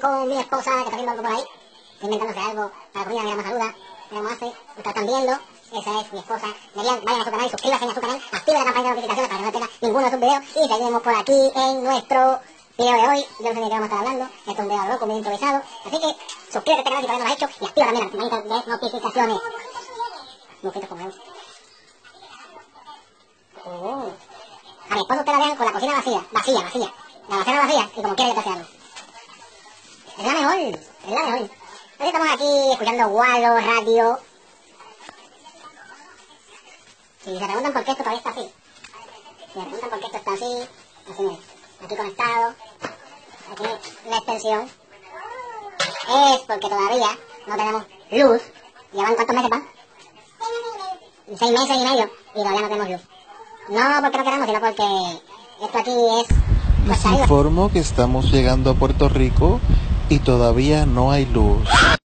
con mi esposa que está haciendo algo por ahí. Inventándose algo para comida, mira cómo saluda, cómo hace. Ustedes están viendo. Esa es mi esposa. Merian, vayan a su canal, suscríbanse a su canal, activen la campaña de notificaciones para que no pierdan ninguno de sus videos. Y seguimos por aquí en nuestro video de hoy. Yo no sé de qué vamos a estar hablando. Esto es un video loco, muy improvisado. Así que suscríbete a este canal si todavía no lo has hecho y activa también la campanita de notificaciones. Con huevos. Oh. A mi esposo usted la vean con la cocina vacía, vacía, vacía. La alacena vacía y como quiera que te algo. Es la mejor, es la mejor. Estamos aquí escuchando Wallo, radio. Si se preguntan por qué esto todavía está así. Si se preguntan por qué esto está así, así. Aquí conectado. Aquí la extensión. Es porque todavía no tenemos luz. ¿Llevan cuántos meses van? Seis meses y medio y todavía no tenemos luz. No porque no queramos, sino porque esto aquí es... Cuesta arriba. informo que estamos llegando a Puerto Rico y todavía no hay luz.